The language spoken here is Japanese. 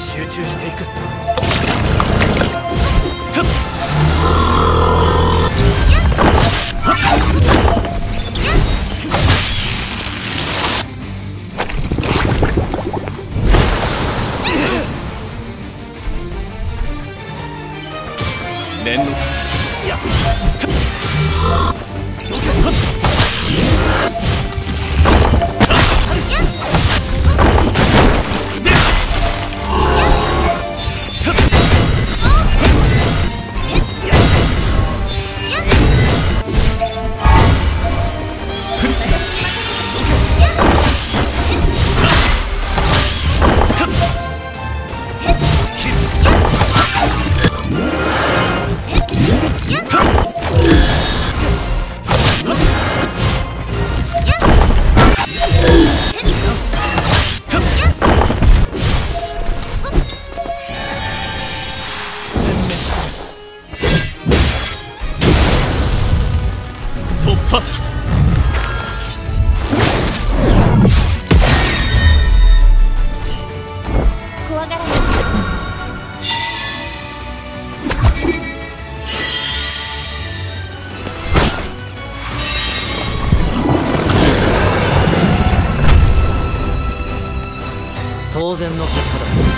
集中していく。念の当然の結果だ。